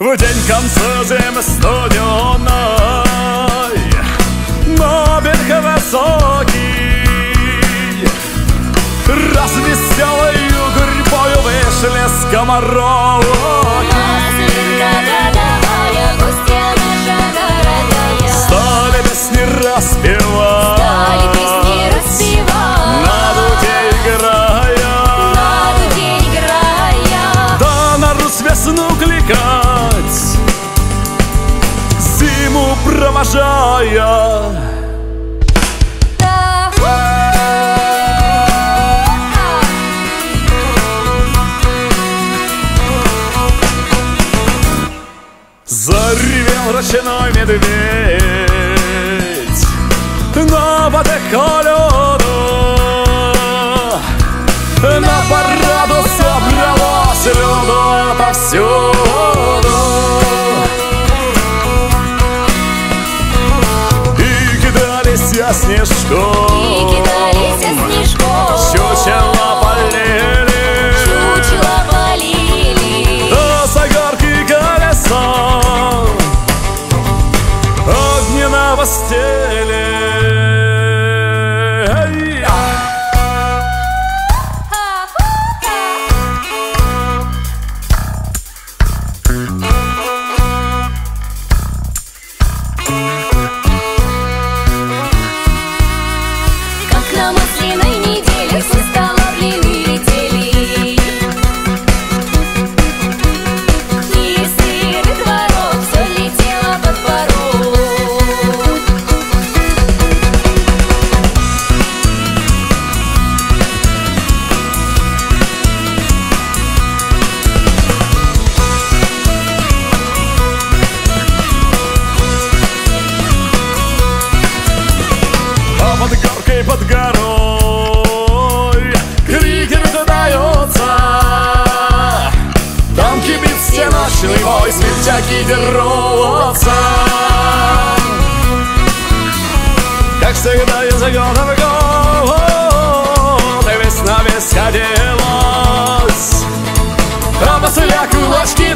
В день конца зимы студеной На берег высокий. Развеселою гурьбою вышли скомороки Стали Зиму провожая Да. Заревел ручной медведь На воде лёду снежком. И кидались снежком Чучело полили Чучело полили Да с огарки колесо Огненного стели экипироваться Как всегда я года в год И весна весь сходилась А после кулачки